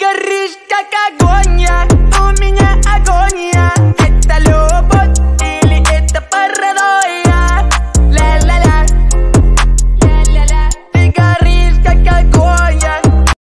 cigarrista.